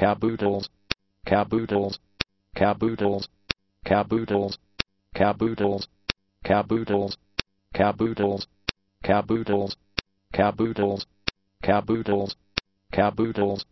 caboodles, caboodles, caboodles, caboodles, caboodles, caboodles, caboodles, caboodles, caboodles, caboodles, caboodles,